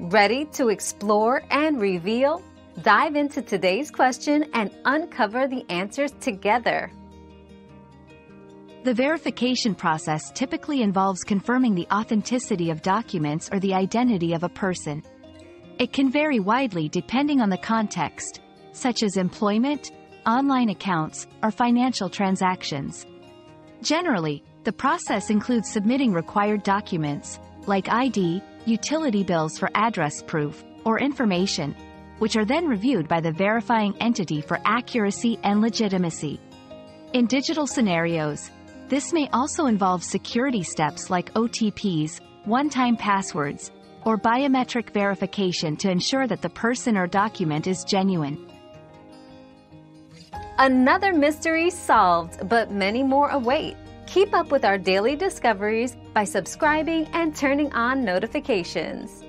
Ready to explore and reveal? Dive into today's question and uncover the answers together. The verification process typically involves confirming the authenticity of documents or the identity of a person. It can vary widely depending on the context, such as employment, online accounts, or financial transactions. Generally, the process includes submitting required documents, like ID, utility bills for address proof, or information, which are then reviewed by the verifying entity for accuracy and legitimacy. In digital scenarios, this may also involve security steps like OTPs, one-time passwords, or biometric verification to ensure that the person or document is genuine. Another mystery solved, but many more await. Keep up with our daily discoveries by subscribing and turning on notifications.